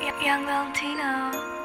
Young Valentino.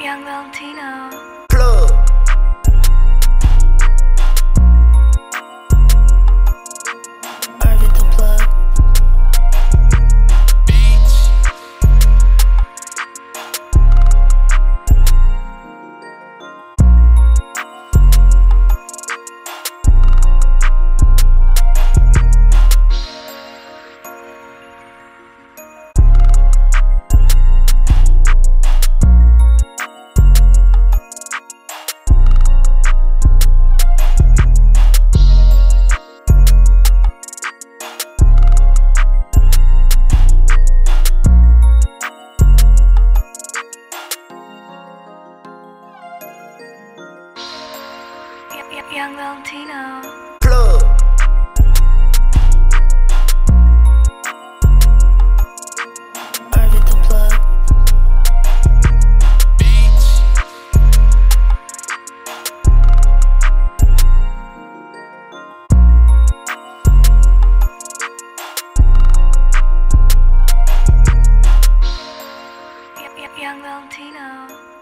Young Valentino. Young Valentino. Plug. The plug. Young Valentino.